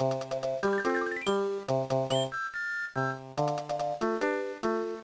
you.